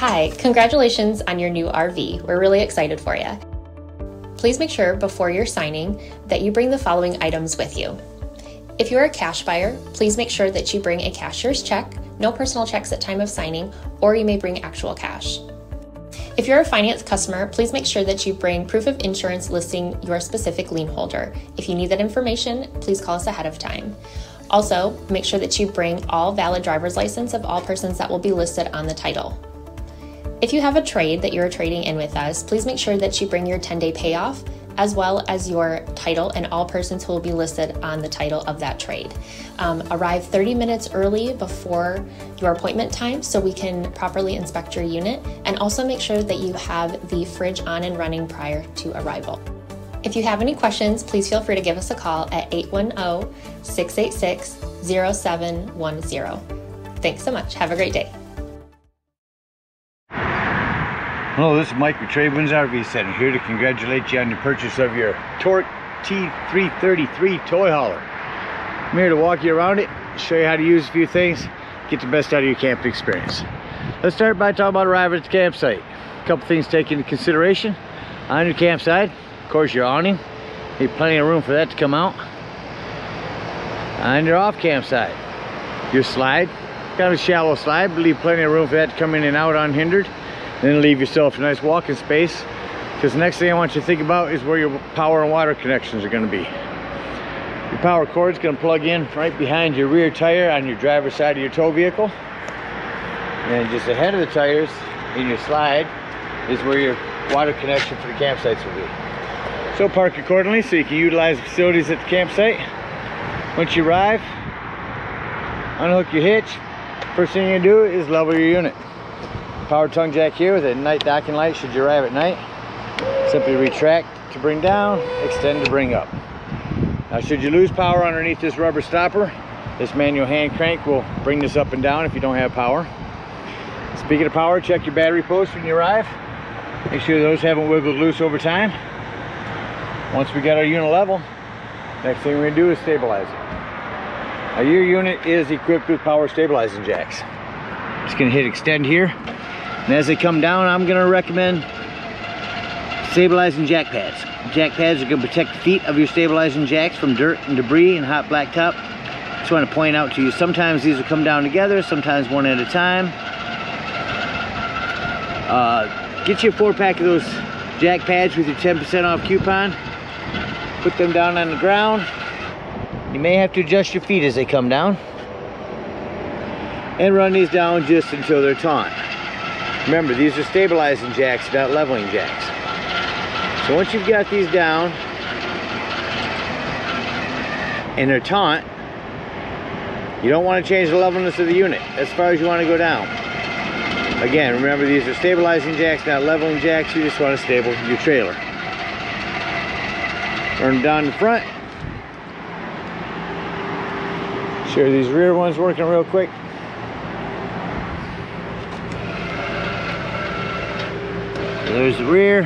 Hi, congratulations on your new RV. We're really excited for you. Please make sure before you're signing that you bring the following items with you. If you're a cash buyer, please make sure that you bring a cashier's check, no personal checks at time of signing, or you may bring actual cash. If you're a finance customer, please make sure that you bring proof of insurance listing your specific lien holder. If you need that information, please call us ahead of time. Also, make sure that you bring all valid driver's license of all persons that will be listed on the title. If you have a trade that you're trading in with us, please make sure that you bring your 10 day payoff as well as your title and all persons who will be listed on the title of that trade. Um, arrive 30 minutes early before your appointment time so we can properly inspect your unit and also make sure that you have the fridge on and running prior to arrival. If you have any questions, please feel free to give us a call at 810 686 0710. Thanks so much. Have a great day. Hello, this is Mike with Tradewinds RV Center here to congratulate you on your purchase of your Torque T333 toy hauler. I'm here to walk you around it, show you how to use a few things, get the best out of your camping experience. Let's start by talking about arriving at the campsite. A couple things to take into consideration. On your campsite, of course your awning, need plenty of room for that to come out. On your off campsite, your slide, kind of a shallow slide, but leave plenty of room for that to come in and out unhindered. Then leave yourself a nice walking space because the next thing I want you to think about is where your power and water connections are going to be. Your power cord is going to plug in right behind your rear tire on your driver's side of your tow vehicle. And just ahead of the tires in your slide is where your water connection for the campsites will be. So park accordingly so you can utilize the facilities at the campsite. Once you arrive, unhook your hitch. First thing you do is level your unit power tongue jack here with a night docking light should you arrive at night. Simply retract to bring down, extend to bring up. Now should you lose power underneath this rubber stopper, this manual hand crank will bring this up and down if you don't have power. Speaking of power, check your battery posts when you arrive. Make sure those haven't wiggled loose over time. Once we got our unit level, next thing we're gonna do is stabilize it. Now your unit is equipped with power stabilizing jacks. Just gonna hit extend here. And as they come down, I'm gonna recommend stabilizing jack pads. Jack pads are gonna protect the feet of your stabilizing jacks from dirt and debris and hot blacktop. Just wanna point out to you, sometimes these will come down together, sometimes one at a time. Uh, get you a four pack of those jack pads with your 10% off coupon. Put them down on the ground. You may have to adjust your feet as they come down. And run these down just until they're taut. Remember, these are stabilizing jacks, not leveling jacks. So once you've got these down, and they're taut, you don't want to change the levelness of the unit as far as you want to go down. Again, remember these are stabilizing jacks, not leveling jacks. You just want to stable your trailer. Turn them down the front. Share these rear ones working real quick. There's the rear.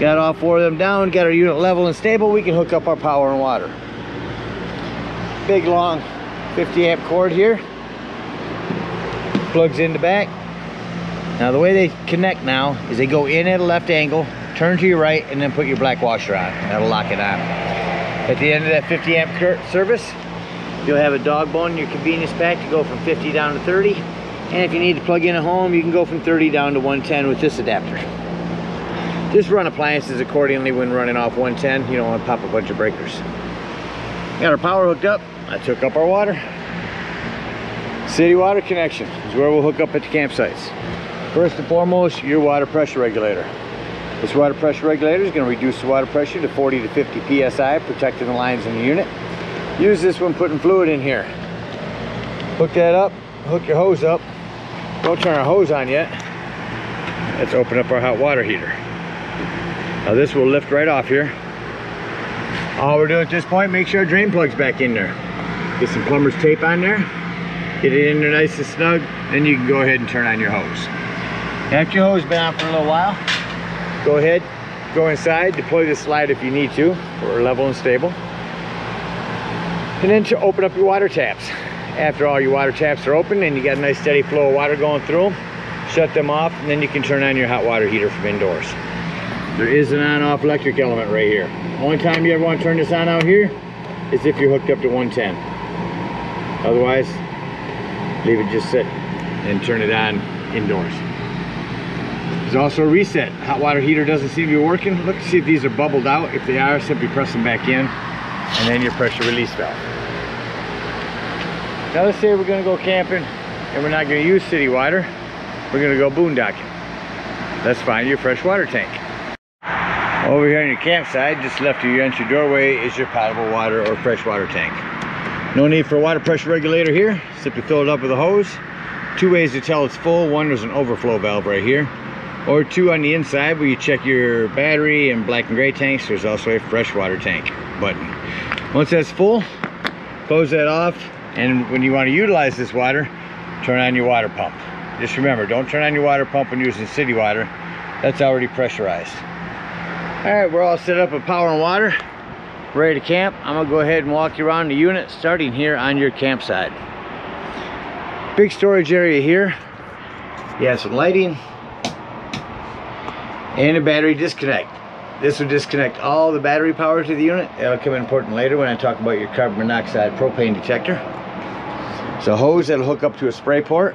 Got all four of them down, got our unit level and stable. We can hook up our power and water. Big long 50 amp cord here. Plugs in the back. Now the way they connect now is they go in at a left angle, turn to your right, and then put your black washer on. That'll lock it on. At the end of that 50 amp service, you'll have a dog bone in your convenience pack to go from 50 down to 30. And if you need to plug in at home, you can go from 30 down to 110 with this adapter. Just run appliances accordingly when running off 110. You don't want to pop a bunch of breakers. Got our power hooked up. I took up our water. City water connection is where we'll hook up at the campsites. First and foremost, your water pressure regulator. This water pressure regulator is going to reduce the water pressure to 40 to 50 psi, protecting the lines in the unit. Use this when putting fluid in here. Hook that up, hook your hose up. Don't turn our hose on yet. Let's open up our hot water heater. Now this will lift right off here. All we're doing at this point, make sure our drain plug's back in there. Get some plumber's tape on there. Get it in there nice and snug. Then you can go ahead and turn on your hose. After your hose been on for a little while, go ahead, go inside, deploy the slide if you need to, for level and stable. And then to open up your water taps. After all your water taps are open and you got a nice steady flow of water going through them, shut them off, and then you can turn on your hot water heater from indoors. There is an on-off electric element right here. Only time you ever want to turn this on out here is if you're hooked up to 110. Otherwise, leave it just sit and turn it on indoors. There's also a reset. Hot water heater doesn't seem to be working. Look to see if these are bubbled out. If they are, simply press them back in and then your pressure release valve. Now let's say we're gonna go camping and we're not gonna use city water. We're gonna go boondocking. Let's find your fresh water tank. Over here on your campsite, just left of your entry doorway is your potable water or freshwater tank. No need for a water pressure regulator here. Simply fill it up with a hose. Two ways to tell it's full. One, there's an overflow valve right here. Or two on the inside where you check your battery and black and gray tanks. There's also a freshwater tank button. Once that's full, close that off. And when you want to utilize this water, turn on your water pump. Just remember, don't turn on your water pump when using city water. That's already pressurized. All right, we're all set up with power and water, ready to camp. I'm gonna go ahead and walk you around the unit, starting here on your campsite. Big storage area here. You have some lighting and a battery disconnect. This will disconnect all the battery power to the unit. That'll come in important later when I talk about your carbon monoxide propane detector. So hose that'll hook up to a spray port.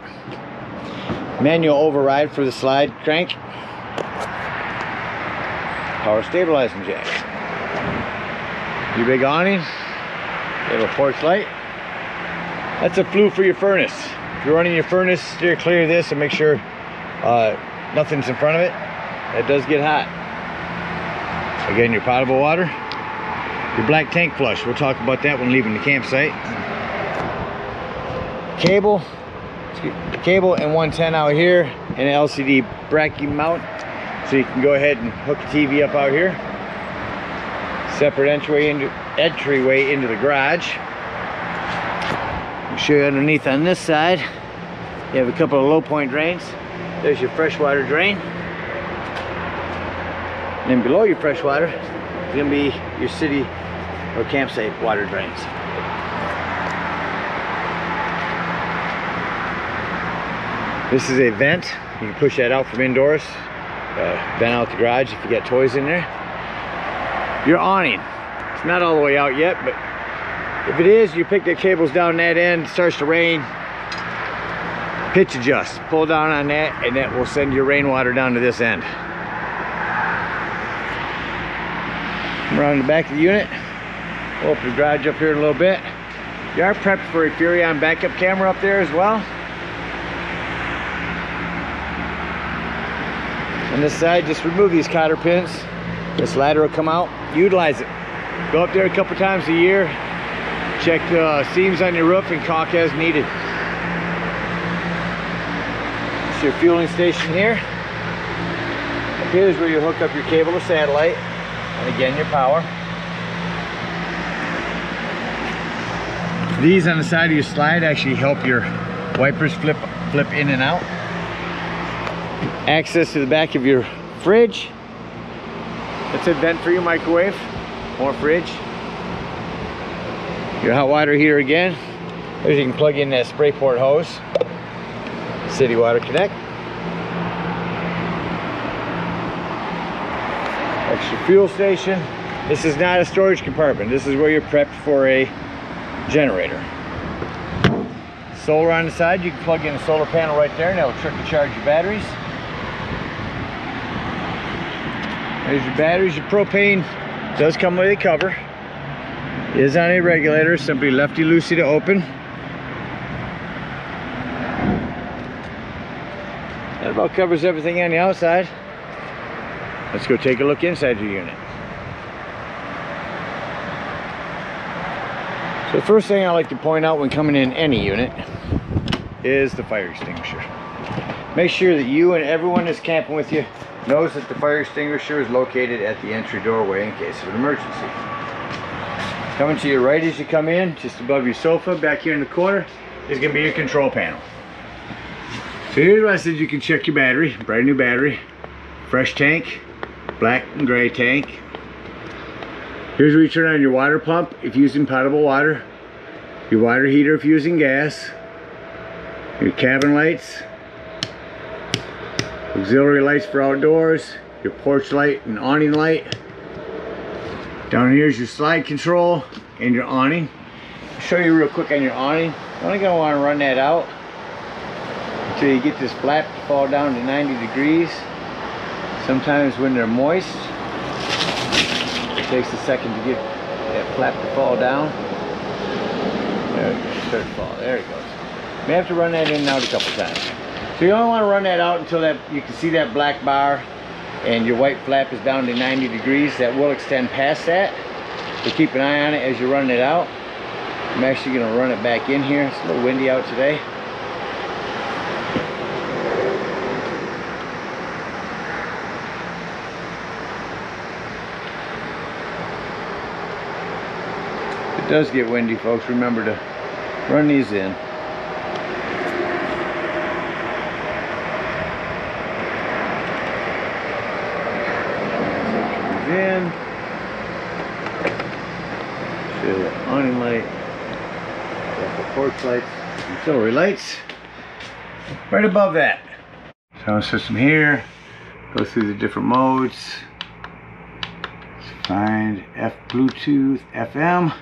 Manual override for the slide crank. Power stabilizing jack. Your big awning. You have a porch light. That's a flue for your furnace. If you're running your furnace, steer clear of this and make sure uh, nothing's in front of it. It does get hot. Again, your potable water. Your black tank flush. We'll talk about that when leaving the campsite. Cable. Cable and 110 out here. And an LCD bracket mount. So you can go ahead and hook the TV up out here. Separate entryway into, entryway into the garage. I'll show you underneath on this side. You have a couple of low point drains. There's your freshwater drain. And then below your fresh water is gonna be your city or campsite water drains. This is a vent. You can push that out from indoors. Uh, vent out the garage if you got toys in there. Your awning. It's not all the way out yet, but if it is, you pick the cables down that end, starts to rain, pitch adjust. Pull down on that and that will send your rainwater down to this end. around the back of the unit. We'll open the garage up here in a little bit. You are prepped for a Furrion backup camera up there as well. On this side, just remove these cotter pins. This ladder will come out. Utilize it. Go up there a couple times a year. Check the uh, seams on your roof and caulk as needed. It's your fueling station here. Up here is where you hook up your cable to satellite and again your power. These on the side of your slide actually help your wipers flip flip in and out. Access to the back of your fridge. That's a vent for your microwave or fridge. Your hot water heater again. There's you can plug in that spray port hose. City Water Connect. extra fuel station. This is not a storage compartment. This is where you're prepped for a generator. Solar on the side, you can plug in a solar panel right there and it'll trickle charge your batteries. There's your batteries, your propane does come with a cover. Is on a regulator, simply lefty-loosey to open. That about covers everything on the outside. Let's go take a look inside your unit. So the first thing I like to point out when coming in any unit is the fire extinguisher. Make sure that you and everyone that's camping with you knows that the fire extinguisher is located at the entry doorway in case of an emergency. Coming to your right as you come in, just above your sofa, back here in the corner, is going to be your control panel. So here's what I said you can check your battery, brand new battery, fresh tank, black and gray tank. Here's where you turn on your water pump if using potable water, your water heater if using gas, your cabin lights, auxiliary lights for outdoors, your porch light and awning light. Down here is your slide control and your awning. I'll show you real quick on your awning. You're only gonna wanna run that out until you get this flap to fall down to 90 degrees. Sometimes when they're moist, it takes a second to get that flap to fall down. There it goes, start to fall, there it goes. May have to run that in and out a couple times. So you only want to run that out until that you can see that black bar and your white flap is down to 90 degrees. That will extend past that. So keep an eye on it as you're running it out. I'm actually going to run it back in here. It's a little windy out today. It does get windy, folks, remember to run these in. The awning light. Got the porch lights, auxiliary lights. Right above that. Sound system here. Go through the different modes. Find F Bluetooth FM.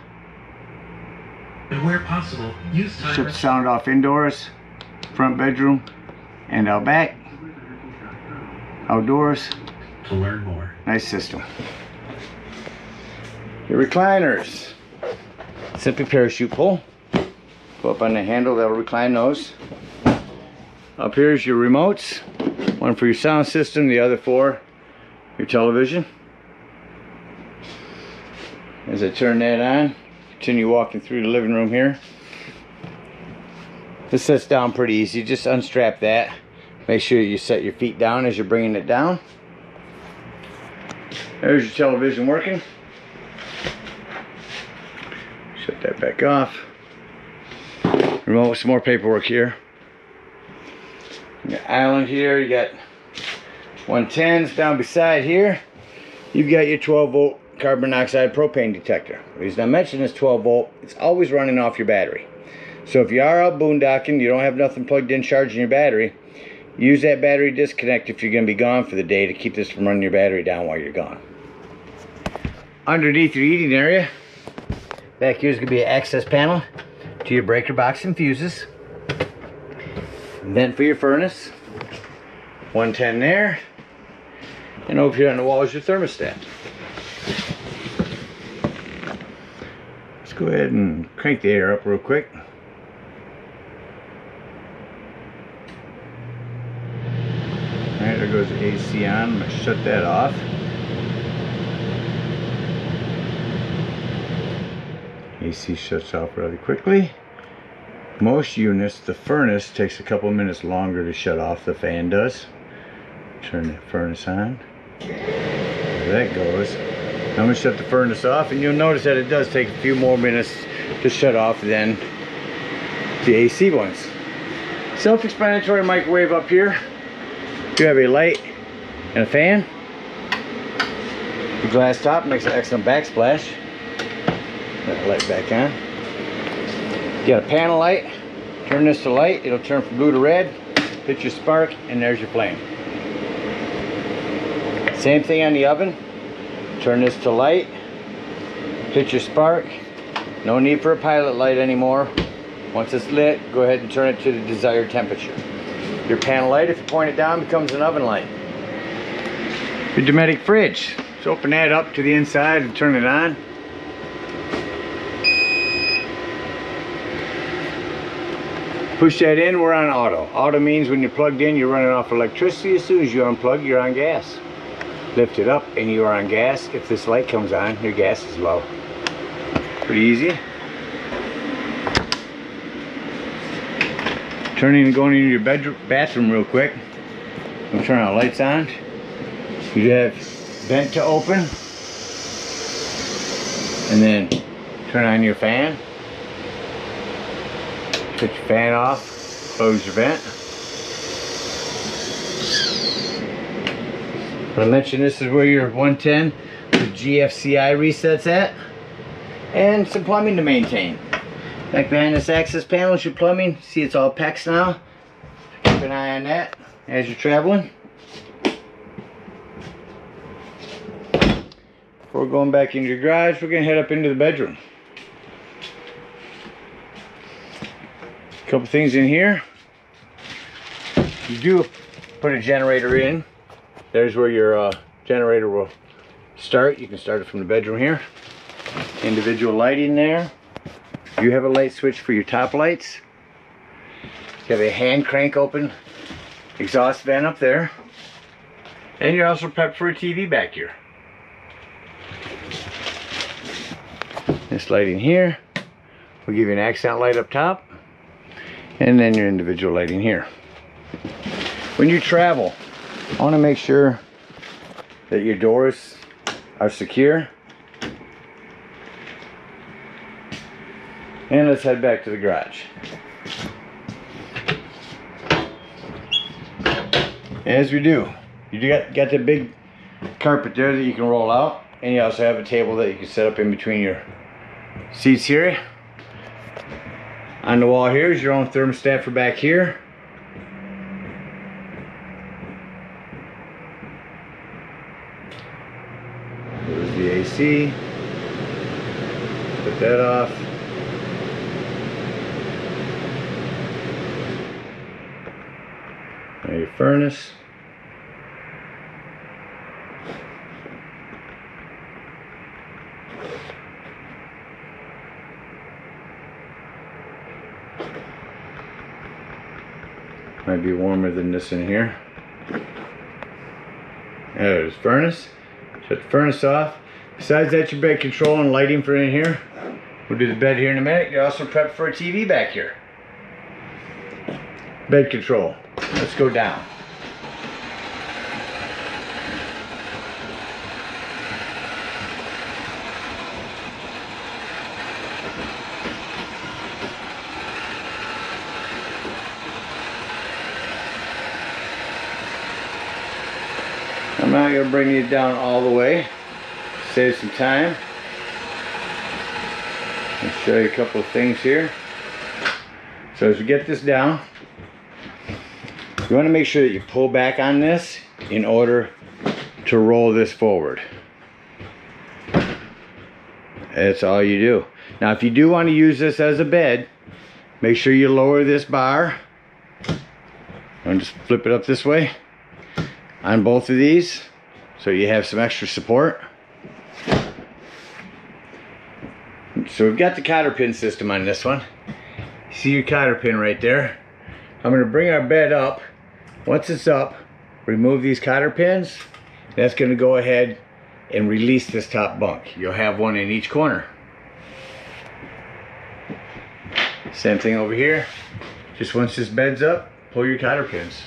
And where possible, use Shut the timers. sound off indoors, front bedroom, and out back. Outdoors. to learn more. Nice system. Your recliners. Simply parachute pull. Go up on the handle, that'll recline those. Up here is your remotes. One for your sound system, the other for your television. As I turn that on, continue walking through the living room here. This sets down pretty easy. Just unstrap that. Make sure you set your feet down as you're bringing it down. There's your television working. That back off. Remote some more paperwork here. Island here, you got 110s down beside here. You've got your 12 volt carbon monoxide propane detector. The reason I mention this 12 volt, it's always running off your battery. So if you are out boondocking, you don't have nothing plugged in charging your battery, use that battery disconnect if you're going to be gone for the day to keep this from running your battery down while you're gone. Underneath your eating area, back here is going to be an access panel to your breaker box and fuses. Vent for your furnace. 110 there. And over here on the wall is your thermostat. Let's go ahead and crank the air up real quick. Alright, there goes the AC on. I'm going to shut that off. AC shuts off rather quickly. Most units, the furnace takes a couple minutes longer to shut off. The fan does. Turn the furnace on. There that goes. I'm to shut the furnace off and you'll notice that it does take a few more minutes to shut off than the AC ones. Self-explanatory microwave up here. You have a light and a fan. The glass top makes an excellent backsplash. That light back on. You got a panel light. Turn this to light. It'll turn from blue to red. Hit your spark, and there's your flame. Same thing on the oven. Turn this to light. Hit your spark. No need for a pilot light anymore. Once it's lit, go ahead and turn it to the desired temperature. Your panel light, if you point it down, becomes an oven light. Your Dometic fridge. Let's open that up to the inside and turn it on. Push that in, we're on auto. Auto means when you're plugged in, you're running off electricity. As soon as you unplug, you're on gas. Lift it up and you are on gas. If this light comes on, your gas is low. Pretty easy. Turning and going into your bedroom, bathroom real quick. I'm turn our lights on. You have vent to open. And then turn on your fan. Put your fan off, close your vent. I mentioned this is where your 110, the GFCI resets at, and some plumbing to maintain. Back behind this access panel is your plumbing. See it's all PEX now. Keep an eye on that as you're traveling. Before going back into your garage, we're going to head up into the bedroom. Couple things in here. You do put a generator in. There's where your uh, generator will start. You can start it from the bedroom here. Individual lighting there. You have a light switch for your top lights. You have a hand crank open exhaust vent up there. And you're also prepped for a TV back here. This lighting here will give you an accent light up top. And then your individual lighting here. When you travel, I want to make sure that your doors are secure. And let's head back to the garage. As we do, you got, got the big carpet there that you can roll out. And you also have a table that you can set up in between your seats here. On the wall here is your own thermostat for back here. There's the AC. Put that off. Now your furnace. Might be warmer than this in here. There's furnace. Shut the furnace off. Besides that, your bed control and lighting for in here. We'll do the bed here in a minute. You're also prepped for a TV back here. Bed control. Let's go down. I'm not going to bring you down all the way. Save some time. I'll show you a couple of things here. So as you get this down, you want to make sure that you pull back on this in order to roll this forward. That's all you do. Now if you do want to use this as a bed, make sure you lower this bar. And just flip it up this way on both of these so you have some extra support. So we've got the cotter pin system on this one. See your cotter pin right there. I'm to bring our bed up. Once it's up, remove these cotter pins. That's to go ahead and release this top bunk. You'll have one in each corner. Same thing over here. Just once this bed's up, pull your cotter pins.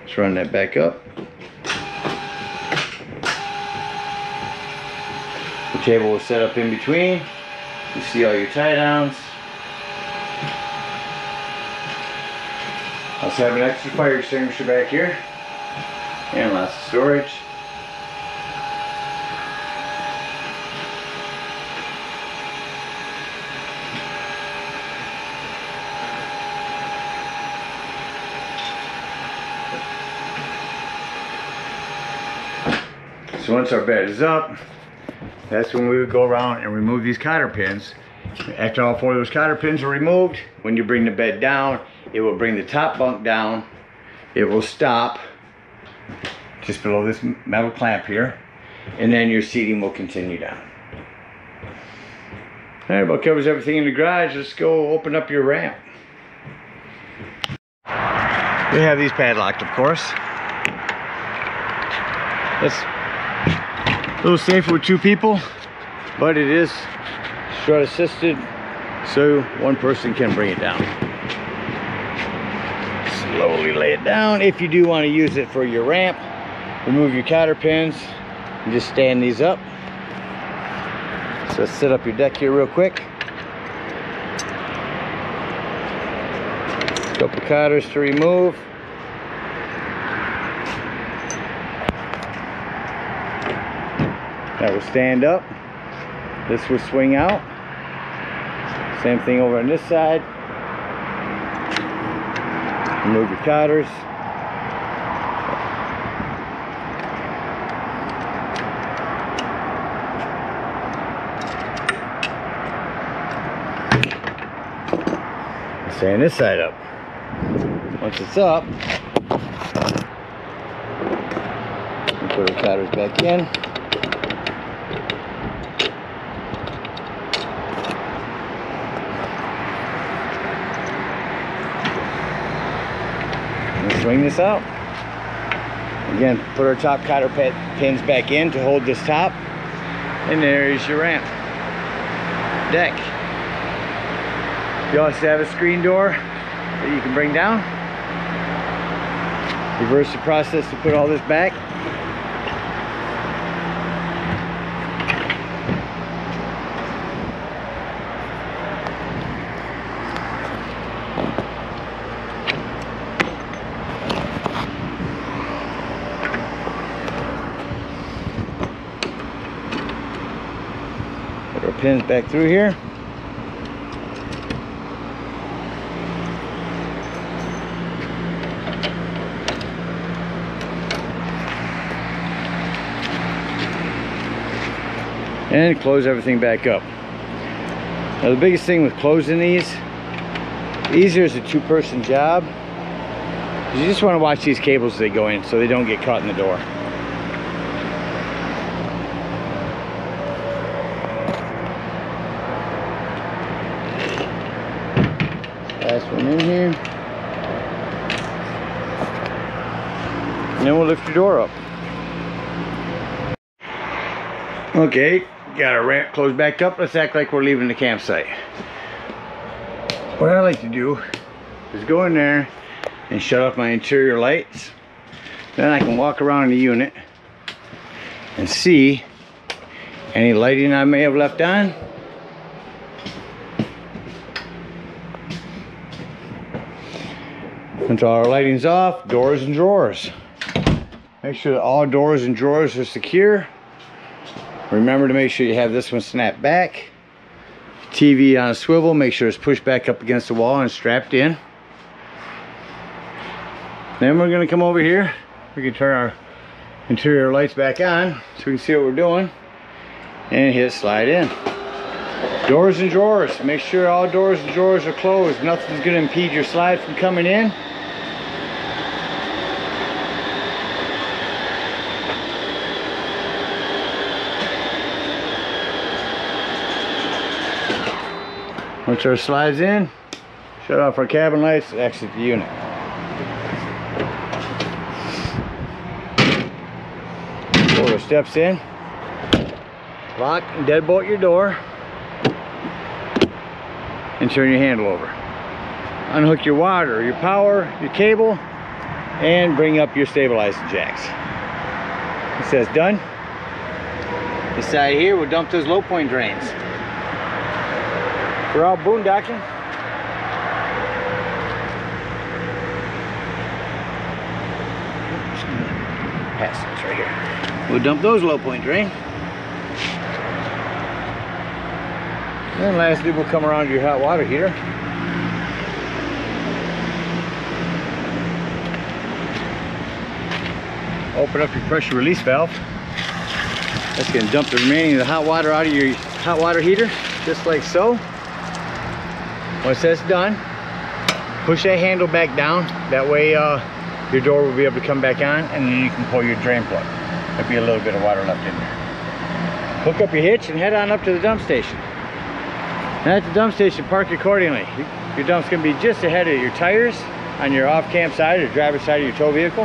Let's run that back up. Table is set up in between. You see all your tie downs. Also have an extra fire extinguisher back here. And lots of storage. So once our bed is up, that's when we would go around and remove these cotter pins. After all four of those cotter pins are removed, when you bring the bed down, it will bring the top bunk down. It will stop just below this metal clamp here. And then your seating will continue down. All right, about covers everything in the garage. Let's go open up your ramp. We have these padlocked, of course. That's a little safer with two people, but it is strut assisted, so one person can bring it down. Slowly lay it down. If you do want to use it for your ramp, remove your cotter pins and just stand these up. So set up your deck here real quick. Couple cotters to remove. stand up. This will swing out. Same thing over on this side. Remove your cotters. Stand this side up. Once it's up, put our cotters back in. Swing this out. Again, put our top cotter pins back in to hold this top. And there is your ramp. Deck. You also have a screen door that you can bring down. Reverse the process to put all this back. Pins back through here. and close everything back up. Now the biggest thing with closing these, easier is a two-person job. You just want to watch these cables as they go in so they don't get caught in the door. Last one in here. And then we'll lift your door up. Okay, got our ramp closed back up. Let's act like we're leaving the campsite. What I like to do is go in there and shut off my interior lights. Then I can walk around the unit and see any lighting I may have left on. Until our lighting's off, doors and drawers. Make sure that all doors and drawers are secure. Remember to make sure you have this one snapped back. TV on a swivel, make sure it's pushed back up against the wall and strapped in. Then we're gonna come over here. We can turn our interior lights back on so we can see what we're doing. And hit slide in. Doors and drawers. Make sure all doors and drawers are closed. Nothing's gonna impede your slide from coming in. Once our slides in, shut off our cabin lights, exit the unit. Pull the steps in, lock and deadbolt your door, and turn your handle over. Unhook your water, your power, your cable, and bring up your stabilizing jacks. It says done. This side here, we'll dump those low point drains. We're all boondocking. Pass this right here. We'll dump those low point drain. Then lastly, we'll come around to your hot water heater. Open up your pressure release valve. That's gonna dump the remaining of the hot water out of your hot water heater, just like so. Once that's done, push that handle back down. That way uh, your door will be able to come back on and then you can pull your drain plug. There'll be a little bit of water left in there. Hook up your hitch and head on up to the dump station. Now at the dump station, park accordingly. Your dump's gonna be just ahead of your tires on your off-camp side or driver's side of your tow vehicle.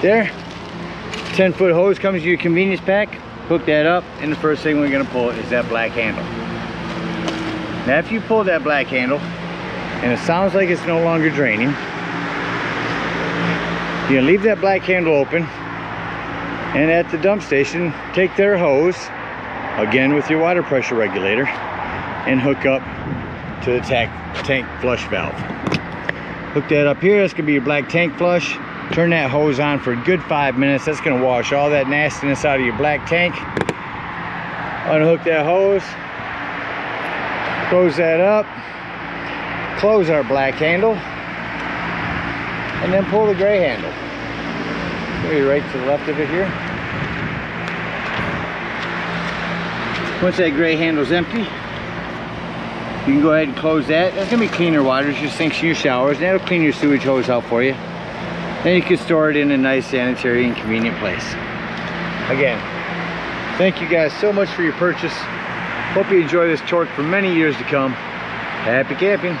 There, 10 foot hose comes to your convenience pack. Hook that up and the first thing we're gonna pull is that black handle. Now if you pull that black handle and it sounds like it's no longer draining, gonna leave that black handle open and at the dump station, take their hose, again with your water pressure regulator, and hook up to the tank, tank flush valve. Hook that up here, that's gonna be your black tank flush. Turn that hose on for a good five minutes. That's gonna wash all that nastiness out of your black tank. Unhook that hose, Close that up. Close our black handle. And then pull the gray handle. Maybe right to the left of it here. Once that gray handle's empty, you can go ahead and close that. That's gonna be cleaner water, it's your sinks and your showers, and that'll clean your sewage hose out for you. Then you can store it in a nice sanitary and convenient place. Again, thank you guys so much for your purchase. Hope you enjoy this torque for many years to come. Happy camping!